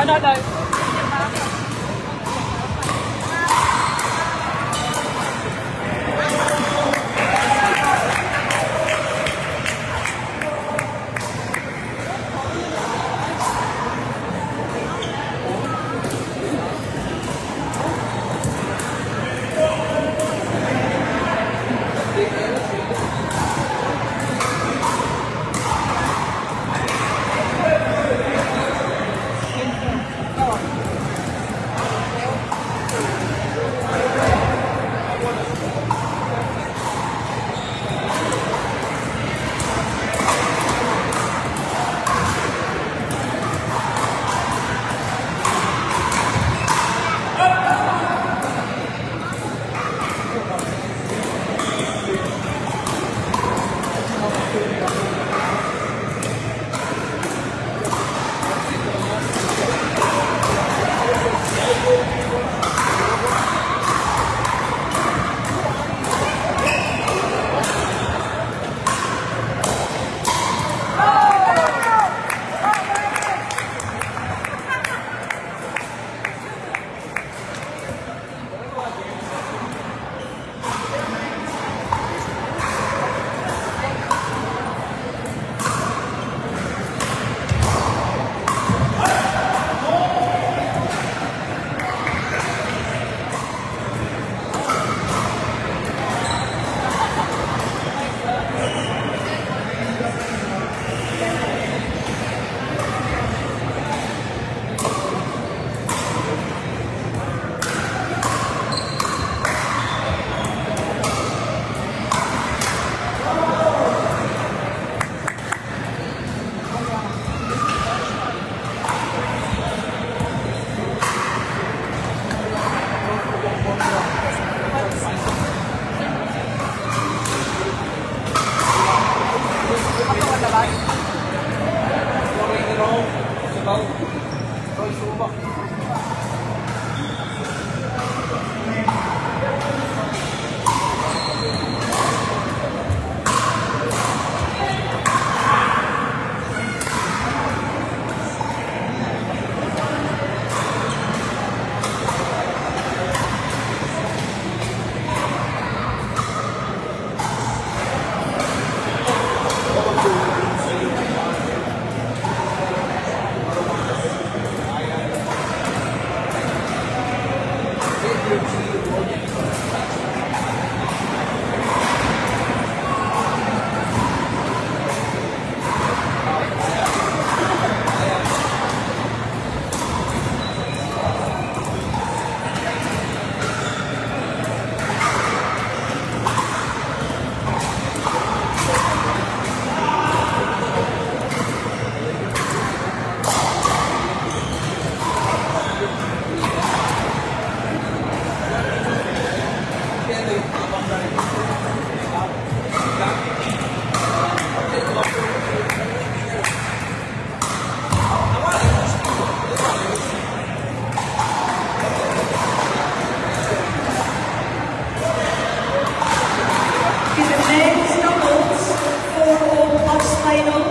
I don't know. Men's doubles, four all plus final.